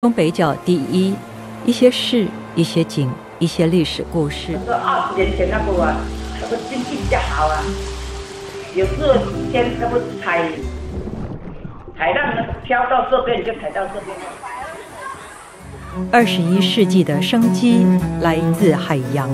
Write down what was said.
东北角第一，一些事，一些景，一些历史故事。说二十年前那个啊，他们经济比较好啊，有时候几天他们踩踩到飘到这边就踩到这边。二十一世纪的生机来自海洋。